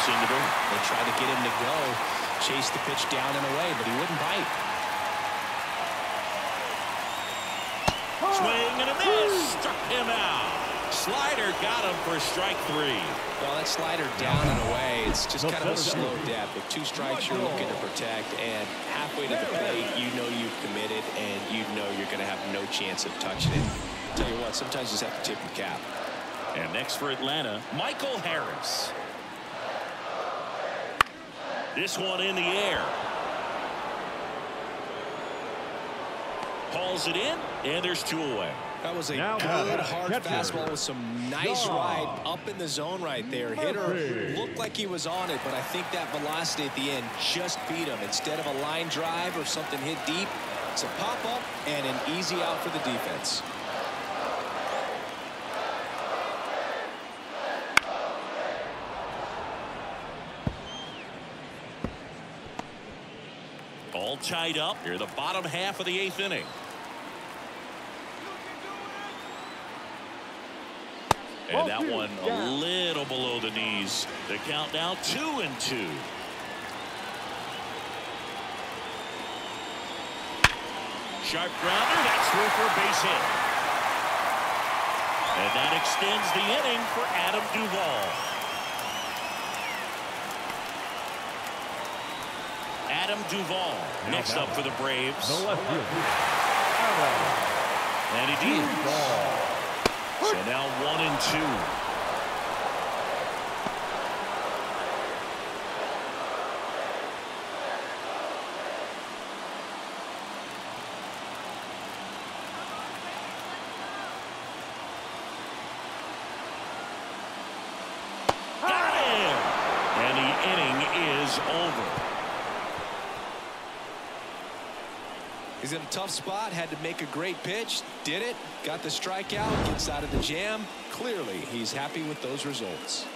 It skips into They tried to get him to go, chase the pitch down and away, but he wouldn't bite. swing and a miss. Struck him out. Slider got him for strike three. Well, that slider down and away, it's just kind of a slow field. depth. With two strikes, you're looking to protect, and halfway to the plate, you know you've committed, and you know you're going to have no chance of touching it. Tell you what, sometimes you just have to tip your cap. And next for Atlanta, Michael Harris. This one in the air. Hauls it in, and there's two away. That was a Now good, hard catcher. fastball with some nice Shaw. ride up in the zone right there. Hitter Murphy. looked like he was on it, but I think that velocity at the end just beat him. Instead of a line drive or something hit deep, it's a pop-up and an easy out for the defense. All tied up here, the bottom half of the eighth inning. And that one a little below the knees. The count now two and two. Sharp grounder, that's through for a base hit. And that extends the inning for Adam Duvall. Adam Duvall next up for the Braves. The left. Allen. And he deals. So now one and two. Got him! And the inning is over. He's in a tough spot, had to make a great pitch, did it, got the strikeout, gets out of the jam. Clearly, he's happy with those results.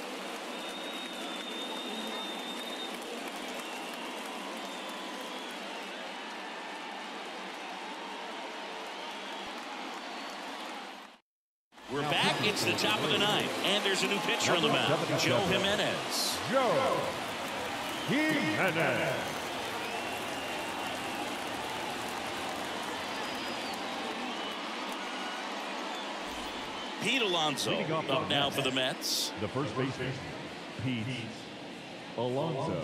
We're back. It's the top of the ninth. And there's a new pitcher on the mound. Joe Jimenez. Joe. Jimenez. Pete Alonso up, up now for the Mets. The first baseman, Pete Alonso.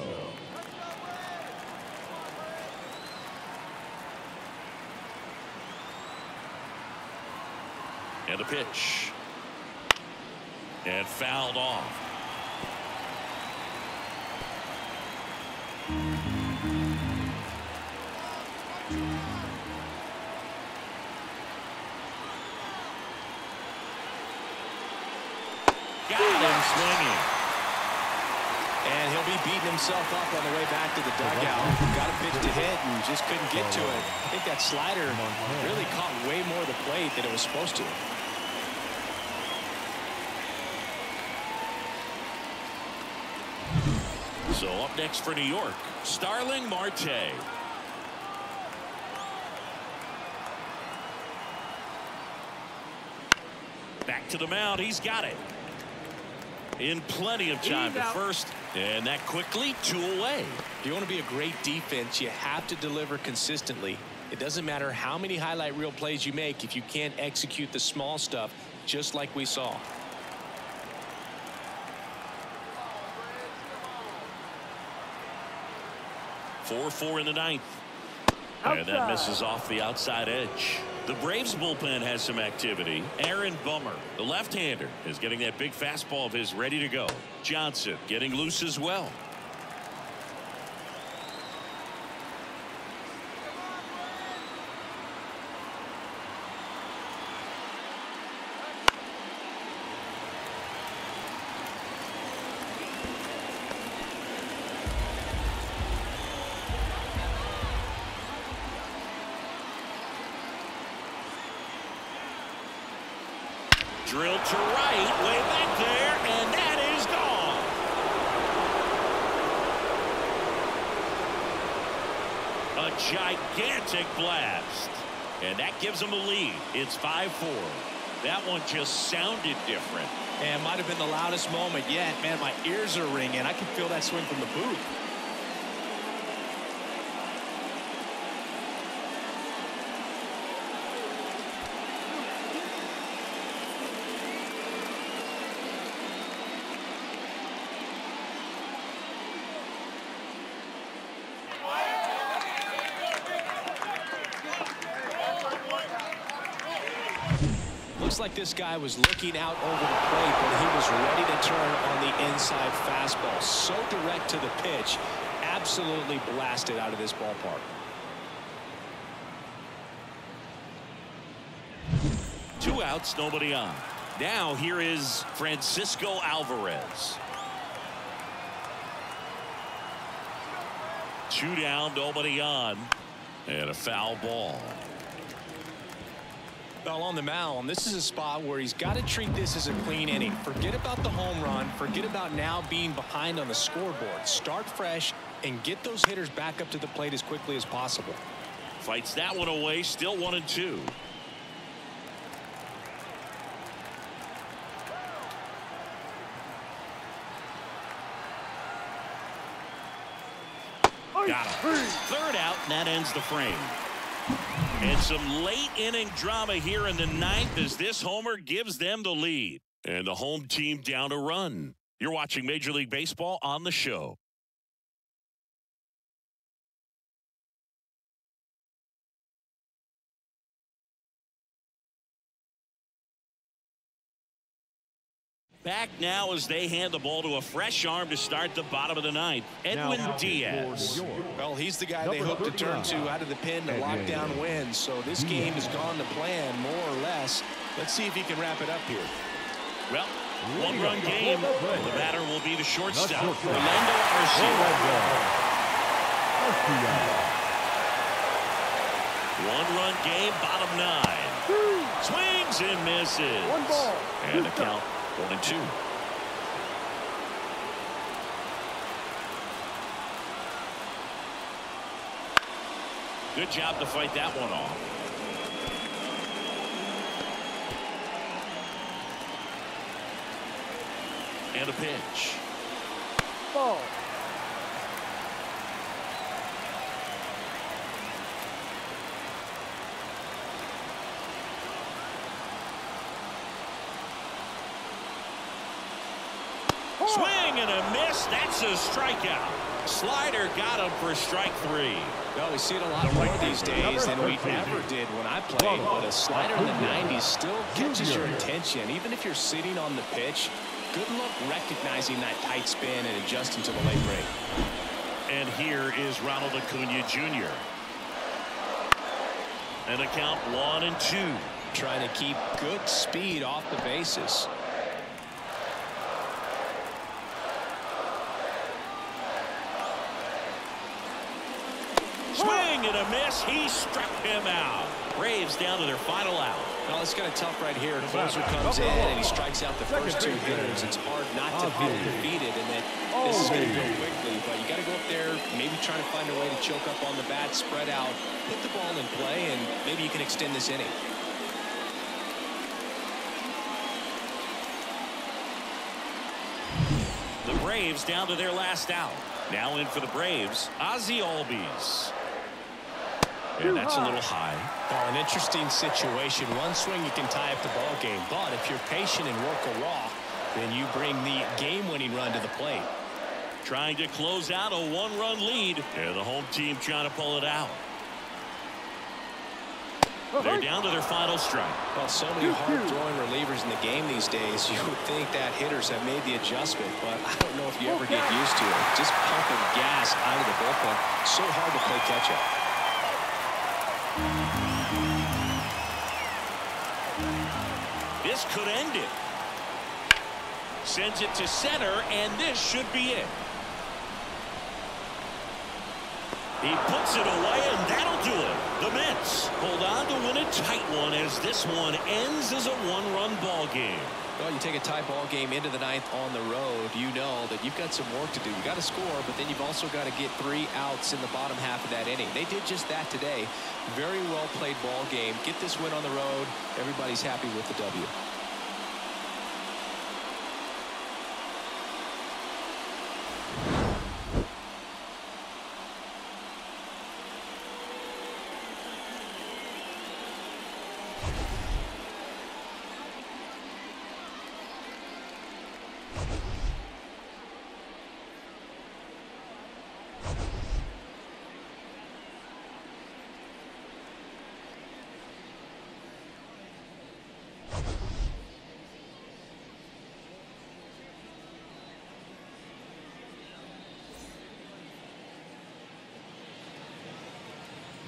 And a pitch. And fouled off. Swinging. And he'll be beating himself up on the way back to the dugout. Got a pitch to hit and just couldn't get to it. I think that slider really caught way more of the plate than it was supposed to. So up next for New York, Starling Marte. Back to the mound. He's got it. In plenty of time at first. And that quickly, two away. If you want to be a great defense, you have to deliver consistently. It doesn't matter how many highlight reel plays you make if you can't execute the small stuff, just like we saw. Four four in the ninth. And that misses off the outside edge. The Braves bullpen has some activity. Aaron Bummer, the left-hander, is getting that big fastball of his ready to go. Johnson getting loose as well. A gigantic blast. And that gives them a lead. It's 5-4. That one just sounded different. And might have been the loudest moment yet. Man, my ears are ringing. I can feel that swing from the booth. Like this guy was looking out over the plate, but he was ready to turn on the inside fastball. So direct to the pitch. Absolutely blasted out of this ballpark. Two outs, nobody on. Now here is Francisco Alvarez. Two down, nobody on. And a foul ball. Well, on the mound, this is a spot where he's got to treat this as a clean inning. Forget about the home run. Forget about now being behind on the scoreboard. Start fresh and get those hitters back up to the plate as quickly as possible. Fights that one away, still one and two. Got him. Third out, and that ends the frame. And some late inning drama here in the ninth as this homer gives them the lead. And the home team down a run. You're watching Major League Baseball on the show. Back now as they hand the ball to a fresh arm to start the bottom of the ninth. Edwin Diaz. Well, he's the guy they hope to turn to out of the pen to lock down wins. So this game has gone to plan more or less. Let's see if he can wrap it up here. Well, one run game. The batter will be the shortstop. shortstop. Orlando Arcia. One run game, bottom nine. Swings and misses. One ball. And the count one and two. Good job to fight that one off. And a pitch. Ball. Swing and a miss. That's a strikeout. Slider got him for strike three. Well, we see it a lot more these days than we ever did when I played. But a slider in the 90s still catches your attention. Even if you're sitting on the pitch, good luck recognizing that tight spin and adjusting to the late break. And here is Ronald Acuna Jr. An account one and two. Trying to keep good speed off the bases. Swing and a miss. He struck him out. Braves down to their final out. Well, it's kind of tough right here. Closer comes in and he strikes out the first two hitters. It's hard not to feel defeated and that this is going to go quickly. But you got to go up there, maybe trying to find a way to choke up on the bat, spread out, put the ball in play, and maybe you can extend this inning. The Braves down to their last out. Now in for the Braves, Ozzy Albies. And that's a little high. Well, an interesting situation. One swing you can tie up the ball game, but if you're patient and work a walk, then you bring the game-winning run to the plate. Trying to close out a one-run lead. And the home team trying to pull it out. Uh-huh. They're down to their final strike. Well, so many hard-throwing relievers in the game these days. You would think that hitters have made the adjustment, but I don't know if you ever get used to it. Just pumping gas out of the bullpen. So hard to play catch-up. Could end it. Sends it to center, and this should be it. He puts it away, and that'll do it. The Mets hold on to win a tight one as this one ends as a one-run ball game. Well, you take a tie ball game into the ninth on the road, you know that you've got some work to do. You got to score, but then you've also got to get three outs in the bottom half of that inning. They did just that today. Very well played ball game. Get this win on the road. Everybody's happy with the W.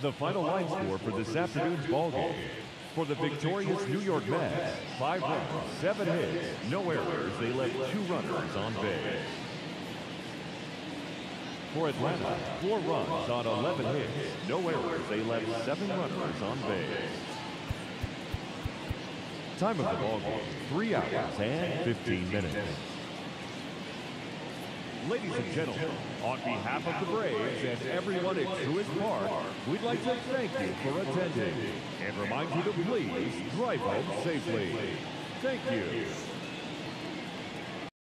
The final line score for this afternoon's ball game. For the victorious New York Mets, five runs, seven hits, no errors. They left two runners on base. For Atlanta, four runs on 11 hits, no errors. They left seven runners on base. Time of the ball game, three hours and 15 minutes. Ladies and gentlemen, on behalf of the Braves and everyone at Truist Park, we'd like to thank you for attending and remind you to please drive home safely. Thank you.